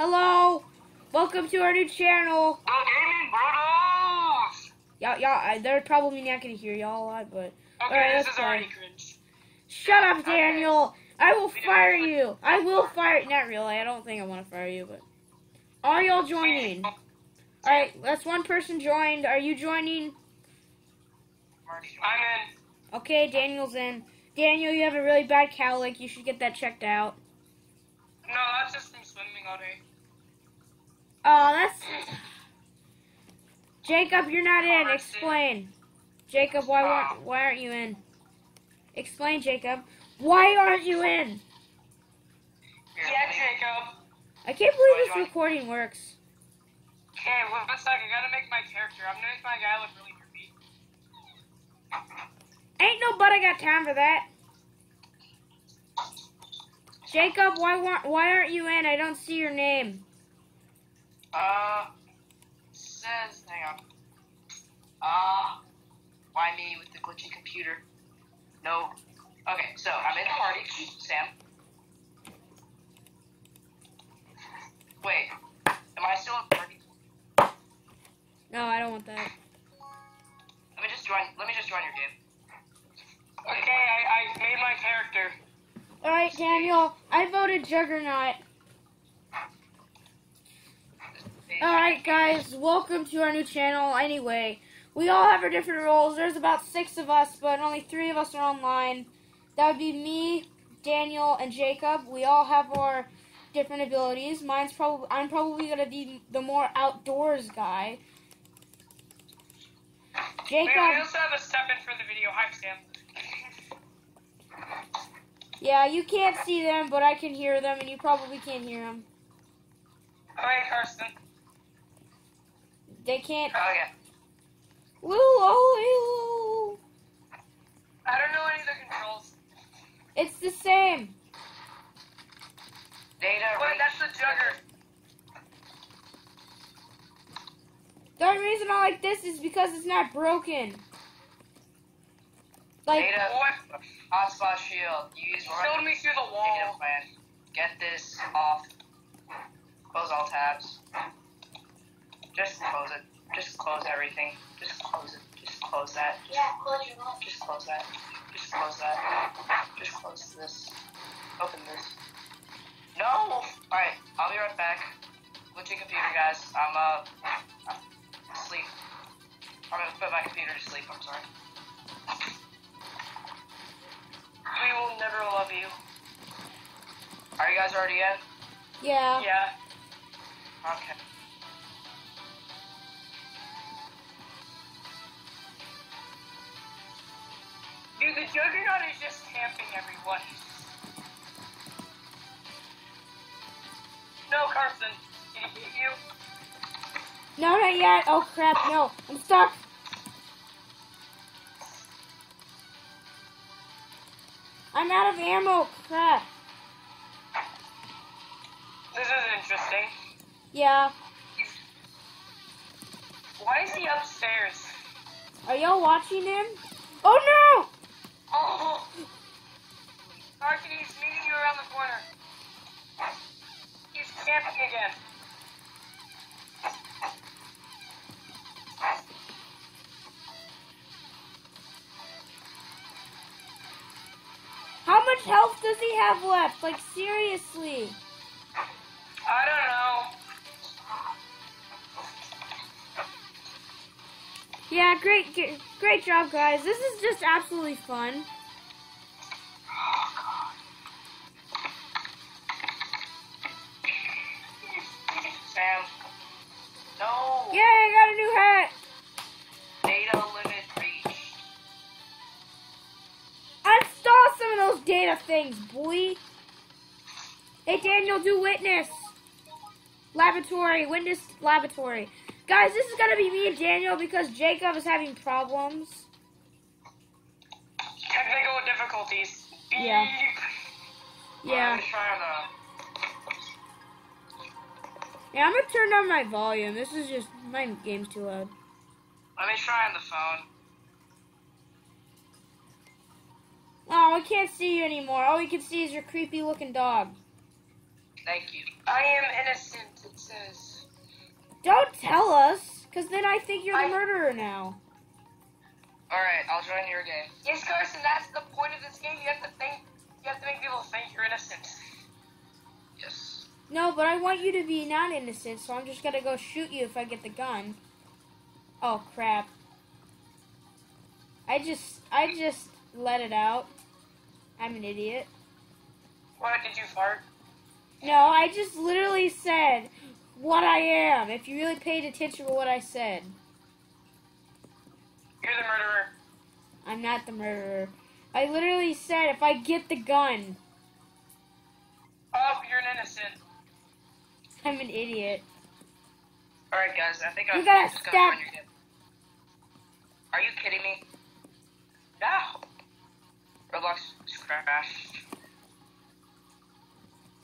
Hello. Welcome to our new channel. The Gaming Brothers! Y'all, y'all, I- they're probably not gonna hear y'all a lot, but Okay, Alright, this is already cringe. shut up, Okay. Daniel. I will We fire you. I will fire. Not really. I don't think I want to fire you, but are y'all joining? All right, that's one person joined. Are you joining? I'm in. Okay, Daniel's in. Daniel, you have a really bad cowlick. You should get that checked out. No, that's just from swimming all day. Oh, that's Jacob. You're not in. Explain, Jacob. Why weren't Why aren't you in? Explain, Jacob. Why aren't you in? Yeah, Jacob. I can't believe this recording works. Okay, well, one sec. I gotta make my character. I'm gonna make my guy look really creepy. Ain't no but I got time for that. Jacob, why why aren't you in? I don't see your name. Uh, says, hang on. Uh, why me with the glitchy computer? No. Okay, so I'm in the party, Sam. Wait, am I still in the party? No, I don't want that. Let me just join, let me just join your game. Okay, I, I made my character. All right, Daniel. I voted Juggernaut. All right, guys. Welcome to our new channel. Anyway, we all have our different roles. There's about six of us, but only three of us are online. That would be me, Daniel, and Jacob. We all have our different abilities. Mine's probably I'm probably gonna be the more outdoors guy. Wait, we also have a step in for the video. Hi, Sam. yeah, you can't see them, but I can hear them, and you probably can't hear them. Hey, Carson. They can't. Oh yeah. Woo, oh, woo. I don't know any of the controls. It's the same. Data Wait, that's the jugger. The only reason I like this is because it's not broken. Like, Data. What? Hotspot shield. You use Showed me through the Data wall. plan. Get this off. Close all tabs. Just close it. Just close everything. Just close it. Just close that. Just, Yeah, close your mouth. just close that. Just close that. Just close this. Open this. No! Alright, I'll be right back. Glitchy computer, guys. I'm, uh, I'm asleep. I'm gonna put my computer to sleep. I'm sorry. We will never love you. Are you guys already in? yeah. Yeah. Okay. Dude, the Juggernaut is just camping everyone. No, Carson. Did he hit you? No, not yet. Oh crap, no. I'm stuck. I'm out of ammo. Crap. This is interesting. Yeah. Why is he upstairs? Are y'all watching him? Oh no! Oh! Carson, he's meeting you around the corner. He's camping again. How much health does he have left? Like, seriously. I don't know. Yeah, great, great job, guys. This is just absolutely fun. Oh, no! Yay, I got a new hat. Data limit reached. Some of those data things, boy. Hey, Daniel, do witness. Laboratory, witness laboratory. Guys, this is gonna be me and Daniel because Jacob is having problems. Technical difficulties. Yeah. Yeah. I'm. Yeah, I'm gonna turn down my volume. This is just, my game's too loud. Let me try on the phone. Oh, I can't see you anymore. All we can see is your creepy looking dog. Thank you. I am innocent, it says. Don't tell us, because then I think you're the I- murderer now. Alright, I'll join your game. Yes, Carson, that's the point of this game. You have to think, you have to make people think you're innocent. Yes. No, but I want you to be not innocent, so I'm just gonna go shoot you if I get the gun. Oh crap. I just I just let it out. I'm an idiot. What, did you fart? No, I just literally said what I am. If you really paid attention to what I said. You're the murderer. I'm not the murderer. I literally said if I get the gun. Oh, you're an innocent. I'm an idiot. Alright, guys, I think I'm gotta just stop. gonna game. Are you kidding me? No. Roblox crashed.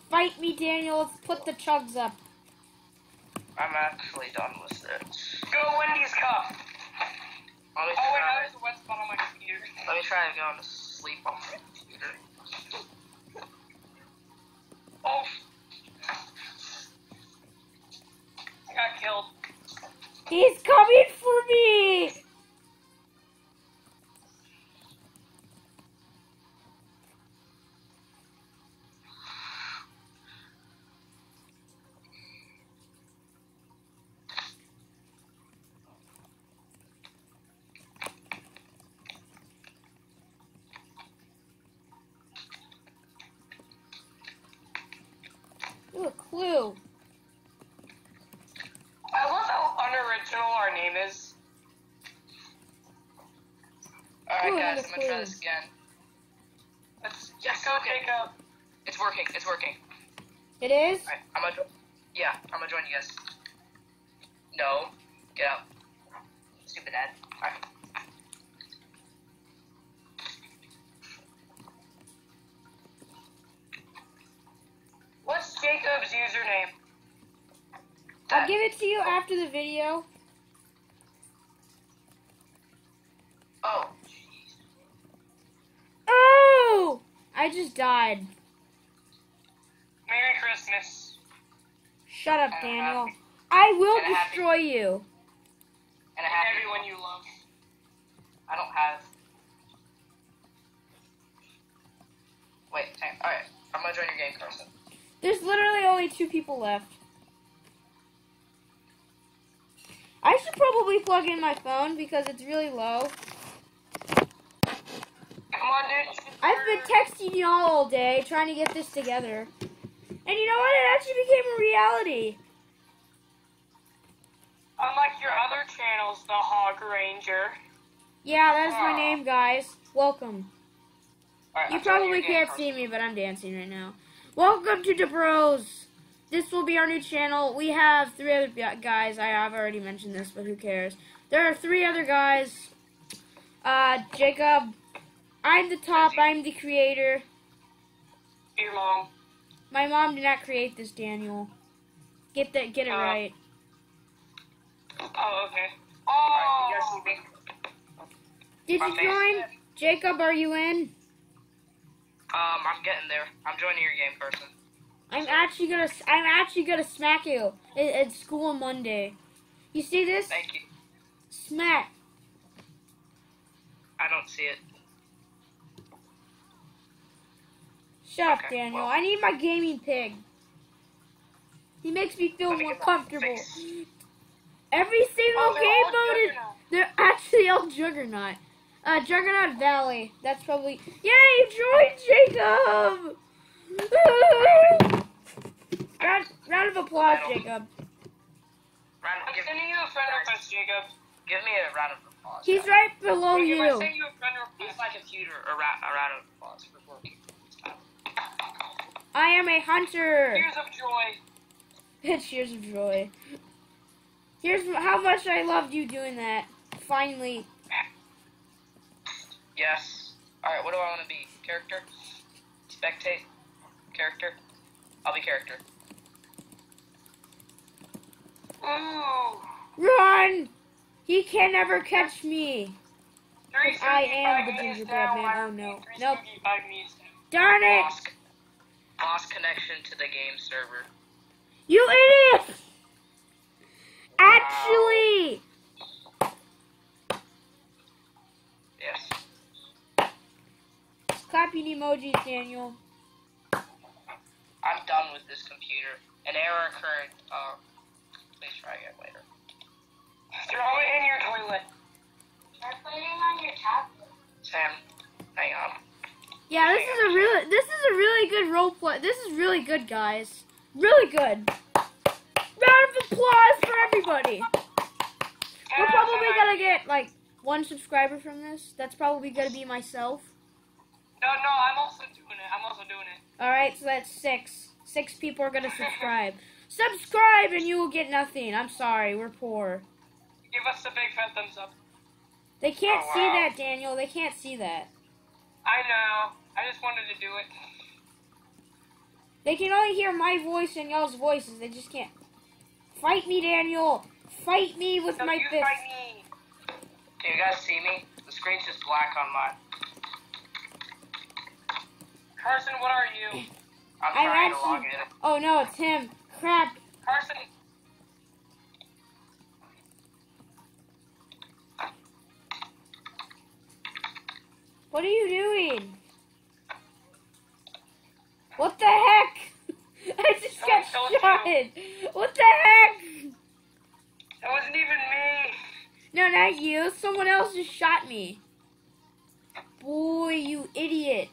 Fight me, Daniel. Let's put the chugs up. I'm actually done with it. Go Wendy's cup. Let me Oh, wait, try, now there's a wet spot on my computer. let me try going to sleep on my computer. Oh. I got killed. He's coming for me. Ooh, a clue. I love how unoriginal our name is. Alright, guys, I'm gonna try this again. Let's Yes, just go okay. take a. It's working, it's working. It is? Alright, I'm gonna. Yeah, I'm gonna join you guys. No, get out. Stupid ad. Alright. What's Jacob's username? I'll give it to you after the video. Oh, jeez. Oh! I just died. Merry Christmas. Shut up, And Daniel. happy- I will a happy- destroy you. And I And have everyone you love. I don't have. Wait, hang Alright, I'm gonna join your game, Carson. There's literally only two people left. I should probably plug in my phone because it's really low. Come on, dude. I've been texting y'all all day trying to get this together. And you know what? It actually became a reality. Unlike your other channels, the Hog Ranger. Yeah, that's my name, guys. Welcome. Alright, You probably can't see me, but I'm dancing right now. Welcome to the DeBros. This will be our new channel. We have three other guys. I have already mentioned this, but who cares? There are three other guys. Uh, Jacob. I'm the top. I'm the creator. Your mom. My mom did not create this, Daniel. Get that. Get it Uh, right. Oh, okay. Oh. you guys see me? Did you join? Jacob, are you in? Um, I'm getting there. I'm joining your game, Carson. I'm actually gonna. I'm actually gonna smack you at, at school on Monday. You see this? Thank you. Smack. I don't see it. Shut up, Daniel. well- I need my gaming pig. He makes me feel me more comfortable. Every single Oh, game mode is they're actually all Juggernaut. Uh, Juggernaut Valley. That's probably. Yay, you joined, Jacob! round, round of applause, Jacob. Round, I'm give, sending you a friend request, Jacob. give me a round of applause. He's guys. right below Jacob, I you. sent you a friend request. my computer a, ra- a round of applause for working. I am a hunter. Tears of joy. Cheers of joy. Here's how much I loved you doing that. Finally. Yes. Alright, what do I want to be? Character? Spectate? Character? I'll be character. Ooh. Run! He can't ever catch me. I am the gingerbread man. Oh, no. Nope. spooky five minutes down? Darn it! Lost, lost connection to the game server. You idiot! Actually, Yes. clapping emojis, Daniel. I'm done with this computer. An error occurred. Uh, try again later. Throw it in your toilet. Try putting it on your tablet. Sam, hang on. Yeah, this is a really this is a really good role play. This is really good, guys. Really good. Round of applause for everybody. We're probably gonna get like one subscriber from this. That's probably gonna be myself. No, no, I'm also doing it. I'm also doing it. All right, so that's six. Six people are gonna subscribe. Subscribe and you will get nothing. I'm sorry, we're poor. Give us a big fat thumbs up. They can't Oh, see wow. that, Daniel. They can't see that. I know. I just wanted to do it. They can only hear my voice and y'all's voices. They just can't. Fight me, Daniel. Fight me with No, my you fist. fight me. Can you guys see me? The screen's just black on mine. Carson, what are you? I'm I'm trying actually- to log in. Oh no, it's him. Crap. Carson, What are you doing? What the heck? I just got Someone killed shot. What the heck? that wasn't even me. No, not you. Someone else just shot me. Boy, you idiot.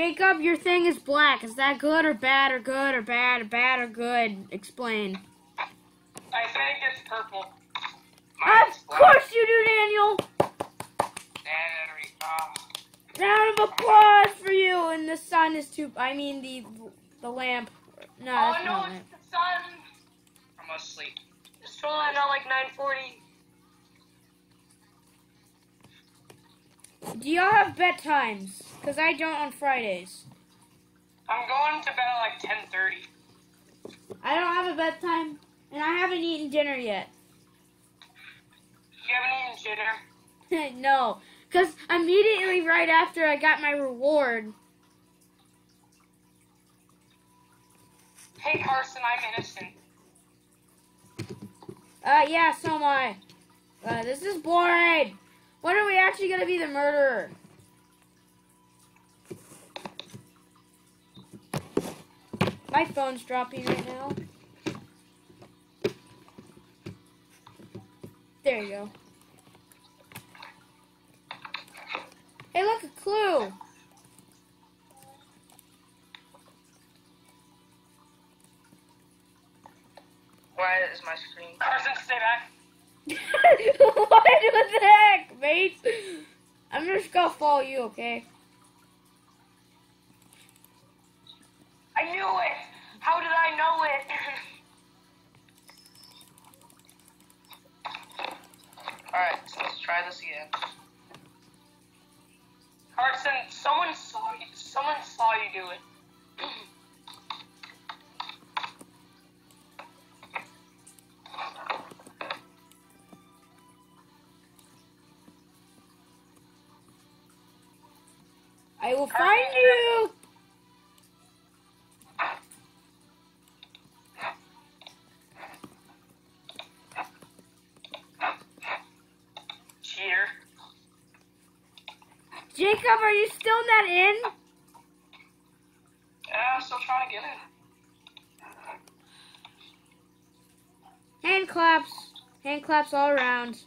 Jacob, your thing is black. Is that good or bad or good or bad or bad or good? Explain. I think it's purple. Mine's Of black. course you do, Daniel. There we go. Round of applause for you. And the sun is too. I mean the the lamp. No, oh that's no, not it's the sun. I'm asleep. It's rolling out like 9:40. Do y'all have bedtimes? Cause I don't on Fridays. I'm going to bed at like 10:30. I don't have a bedtime, and I haven't eaten dinner yet. You haven't eaten dinner. no, cause immediately right after I got my reward. Hey Carson, I'm innocent. Uh, yeah, so am I. Uh, this is boring. When are we actually gonna be the murderer? My phone's dropping right now. There you go. Hey, look, a clue. Why is my screen? Carson, stay back. what the heck, mate? I'm just gonna follow you, okay? Jacob, are you still not in? Yeah, I'm still trying to get in. Hand claps. Hand claps all around.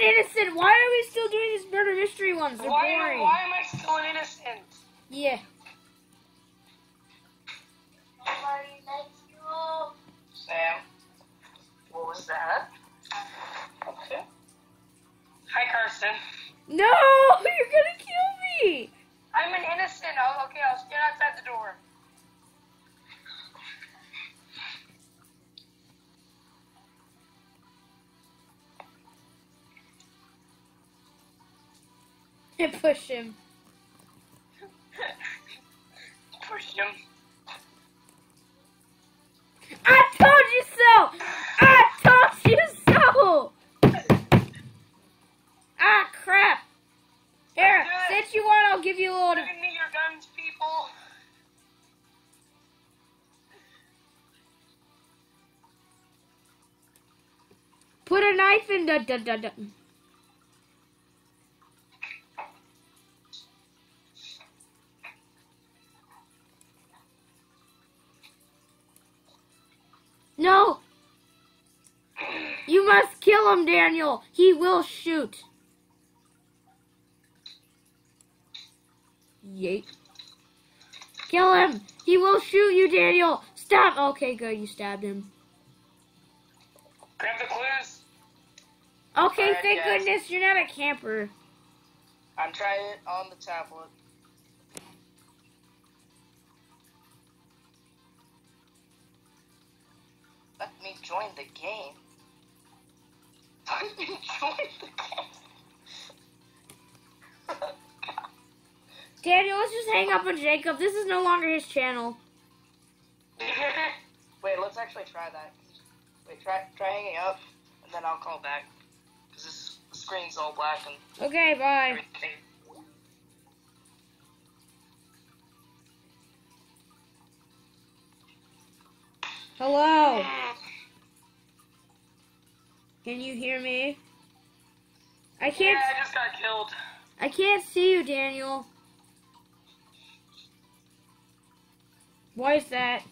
An innocent. Why are we still doing these murder mystery ones? They're Why, boring. why am I still an innocent? Yeah. Nobody likes you. Sam. What was that? Okay. Hi, Carson. No, you're gonna kill me. I'm an innocent. Oh, okay, I'll stand outside the door. Push him. Push him. I told you so. I told you so. Ah, crap. Here, since you want, I'll give you a little. Give me your guns, people. Put a knife in the. the, the, the. No! You must kill him, Daniel. He will shoot. Yeet. Kill him. He will shoot you, Daniel. Stop. Okay, good. You stabbed him. Grab the clues. Okay, Alright, thank guys. goodness you're not a camper. I'm trying it on the tablet. Let me join the game. Let me join the game. Daniel, let's just hang up on Jacob. This is no longer his channel. Wait, let's actually try that. Wait, try try hanging up, and then I'll call back. Cause this the screen's all black and Okay, bye. everything. Hello. Can you hear me? I can't. I just got killed. I can't see you, Daniel. Why is that?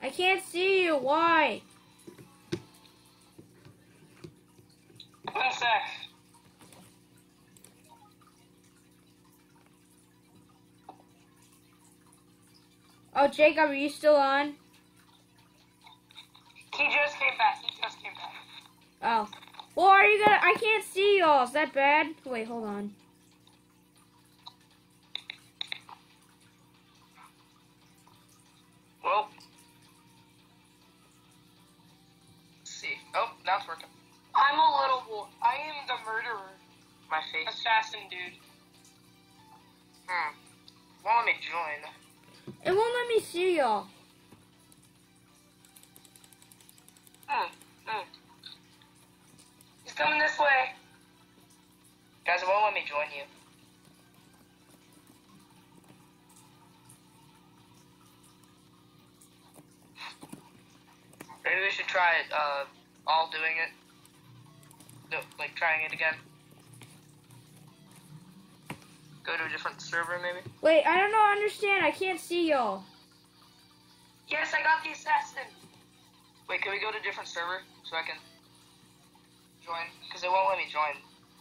I can't see you. Why? One sec. Oh, Jacob, are you still on? He just came back. He just came back. Oh. Well, are you gonna? I can't see y'all. Is that bad? Wait, hold on. Well, see. Oh, now it's working. I'm a little wolf. I am the murderer. My face. Assassin dude. Hmm. Won't let me join. It won't let me see y'all. Hmm. Hmm. He's coming this way. Guys, it won't let me join you. Maybe we should try uh, all doing it. No, like trying it again. Go to a different server, maybe? Wait, I don't know. Understand? I can't see y'all. Yes, I got the assassin. Wait, can we go to a different server so I can join? Because it won't let me join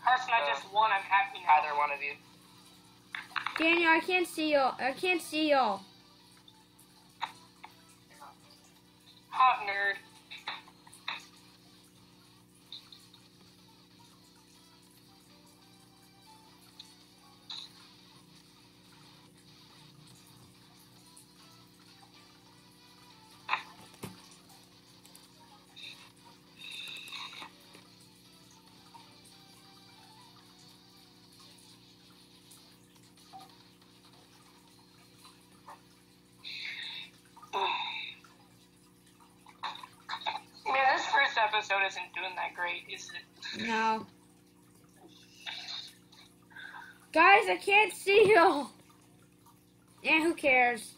Carson, I Uh, just won. I'm happy now. either one of you. Daniel, I can't see y'all. I can't see y'all. Hot nerd. Isn't doing that great, is it? No. Guys, I can't see y'all. And who cares?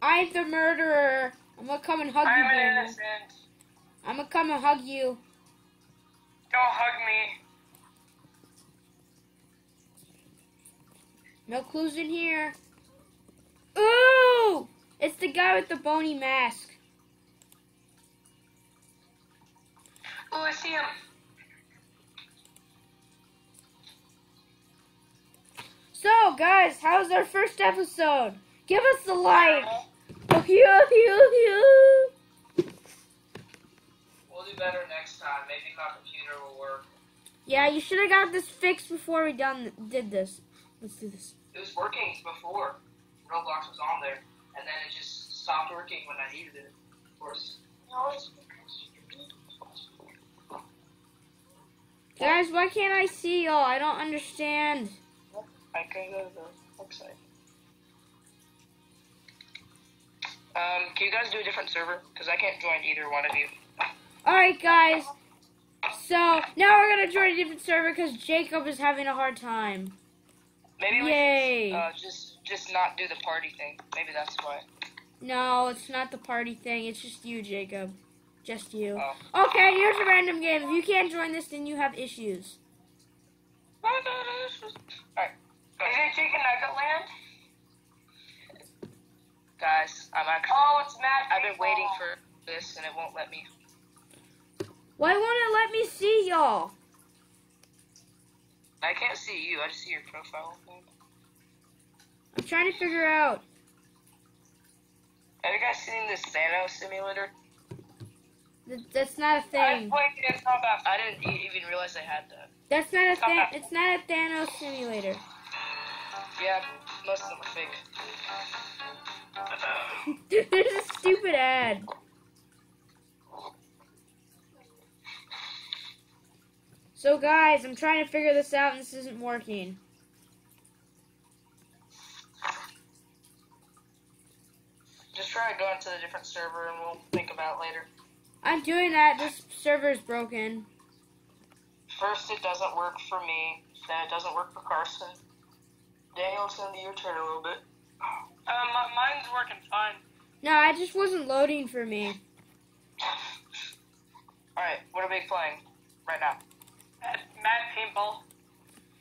I'm the murderer. I'm gonna come and hug you, I'm an innocent. I'm gonna come and hug you. Don't hug me. No clues in here. Ooh! It's the guy with the bony mask. Oh, I see him. So, guys, how was our first episode? Give us the like. Oh, hew, hew, hew. We'll do better next time. Maybe my computer will work. Yeah, you should have got this fixed before we done did this. Let's do this. It was working before. Roblox was on there, and then it just stopped working when I needed it, of course. No, Guys, why can't I see y'all? I don't understand. I can go to the website. Um, can you guys do a different server? Because I can't join either one of you. Alright, guys. So, now we're going to join a different server because Jacob is having a hard time. Maybe we Yay. should uh, just just not do the party thing. Maybe that's why. No, it's not the party thing. It's just you, Jacob. Just you. Oh. Okay, here's a random game. If you can't join this, then you have issues. Alright. Is it Chicken Nugget Land? Guys, I'm actually. Oh, it's Mad I've been waiting for this and it won't let me. Why won't it let me see y'all? I can't see you. I just see your profile. I'm trying to figure out. Have you guys seen this Thanos simulator? Th- That's not a I thing. played it. It's not that. I didn't even realize they had that. That's not a Than- It's not a Thanos simulator. Yeah, most of them are fake. Dude, there's a stupid ad. So guys, I'm trying to figure this out and this isn't working. Just try to go into a different server and we'll think about it later. I'm doing that. This server's broken. First, it doesn't work for me. Then it doesn't work for Carson. Daniel, it's gonna be your turn a little bit. Um, mi- mine's working fine. No, it just wasn't loading for me. Alright, what are we playing right now? Mad, Mad Paintball.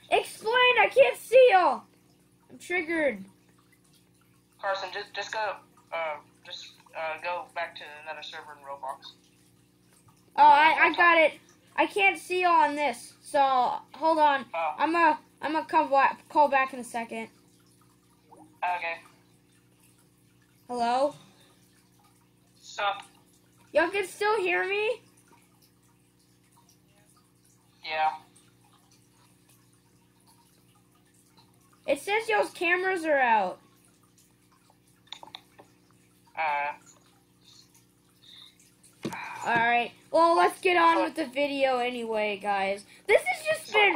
Explain! I can't see y'all! I'm triggered. Carson, just just go, uh, just uh, go back to another server in Roblox. Oh, I, I got it. I can't see y'all on this. So, hold on. Oh, I'm gonna, I'm gonna come call back in a second. okay. Hello? Sup? Y'all can still hear me? Yeah. It says y'all's cameras are out. Uh, Alright. Well, let's get on with the video anyway, guys. This has just been,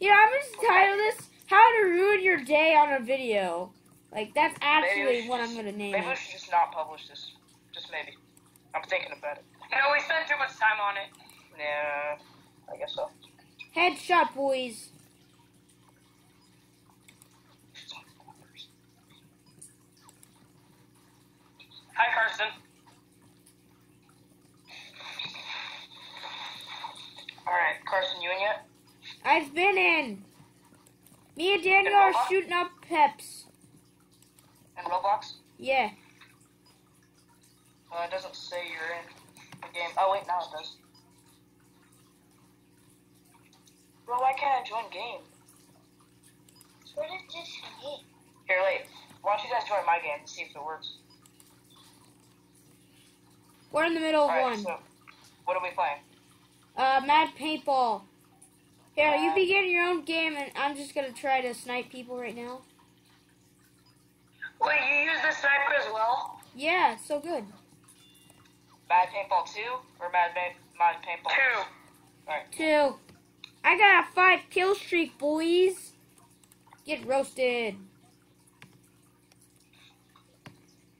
you know, I'm just title this, How to Ruin Your Day on a Video. Like, that's actually what I'm gonna name Maybe we it. should just not publish this. Just maybe. I'm thinking about it. Know, we spent too much time on it. Yeah, I guess so. Headshot, boys. Hi, Carson. Alright, Carson, you in yet? I've been in. Me and Daniel are shooting up peps. In Roblox? Yeah. Uh, it doesn't say you're in the game. Oh, wait, now it does. Bro, why can't I join game? What is this mean? Here, wait. Why don't you guys join my game and see if it works? We're in the middle of Alright, one. so, what are we playing? Uh, Mad Paintball. Here, you begin your own game, and I'm just gonna try to snipe people right now. Wait, you use the sniper as well? Yeah, so good. Mad Paintball 2 or Mad, ba- Mad Paintball Two. Alright. Two. I got a five kill streak, boys. Get roasted.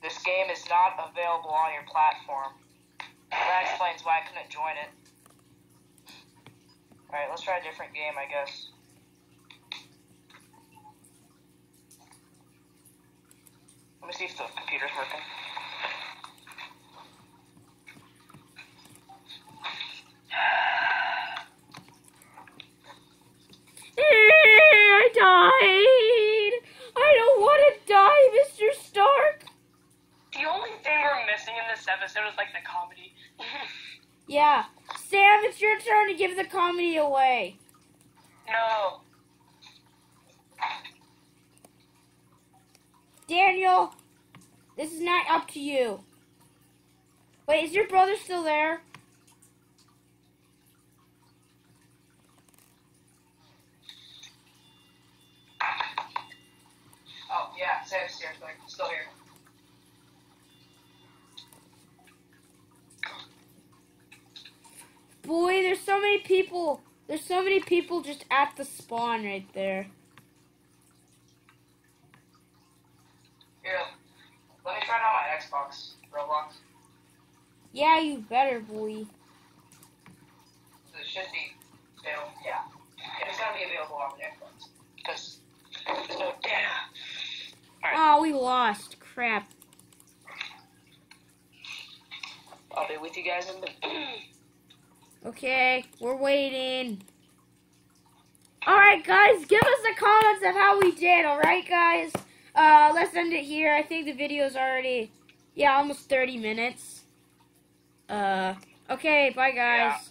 This game is not available on your platform. That explains why I couldn't join it. Alright, let's try a different game, I guess. Let me see if the computer's working. I died. I don't want to die, Mr. Stark. The only thing we're missing in this episode is like the comedy. Yeah. Sam, it's your turn to give the comedy away. no. Daniel, this is not up to you. Wait, is your brother still there? Oh, yeah, Sam's here. Still here. Boy, there's so many people. There's so many people just at the spawn right there. Here, let me try it on my Xbox, Roblox. Yeah, you better, boy. So it should be available. Yeah. It's gonna be available on the Xbox. There's no data. Oh, we lost. Crap. I'll be with you guys in the. Okay, we're waiting. Alright, guys, give us the comments of how we did, alright, guys? Uh, let's end it here. I think the video's already, yeah, almost 30 minutes. Uh, okay, bye, guys.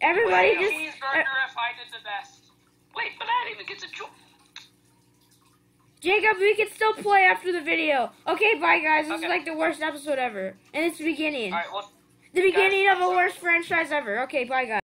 Everybody Wait, just... Cheeseburger uh, if I did the best. Wait, but I didn't even get to join. Jacob, we can still play after the video. Okay, bye, guys. This is like the worst episode ever. And it's the beginning. Alright, well. The beginning of a worst franchise ever. Okay, bye, guys.